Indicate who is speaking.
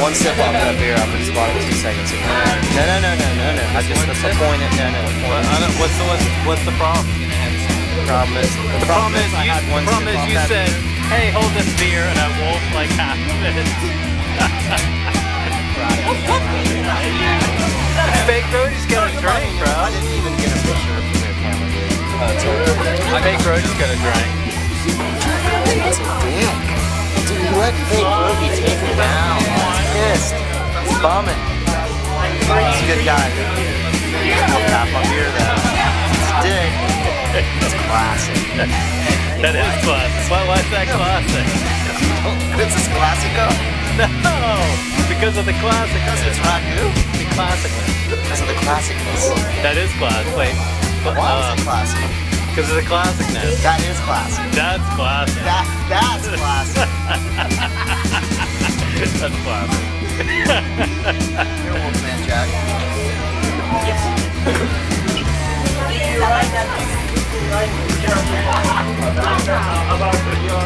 Speaker 1: One sip off that beer, I'm gonna two seconds ago. No, no, no, no, no, no. I just that's the point. No, no. The
Speaker 2: What, I don't, what's the what's, what's the problem?
Speaker 1: problem is
Speaker 2: The problem is
Speaker 1: I
Speaker 2: you. The problem is you said. "Hey, hold this beer," and I wolfed like half of it. Fake Brody's got a drink, bro.
Speaker 1: I didn't even get a picture from your camera, dude. It's over.
Speaker 2: Fake Brody's got a drink.
Speaker 1: It's a dick. Dude, you let fake Brody take me down. He's pissed. He's bumming. He's a good guy. Half my beer though. It's dick. It's classic.
Speaker 2: That is classic. Why, why's that classic?
Speaker 1: This is classico.
Speaker 2: No, because of the classic.
Speaker 1: It's ragu.
Speaker 2: The classicness.
Speaker 1: Because of the classicness.
Speaker 2: That is classic. Wait.
Speaker 1: Why is it classic?
Speaker 2: Because of the classicness.
Speaker 1: That is classic.
Speaker 2: That's classic.
Speaker 1: That that's classic.
Speaker 2: That's classic.
Speaker 1: You're Wolfman Jack. Yes. I like that.
Speaker 3: I like About uh,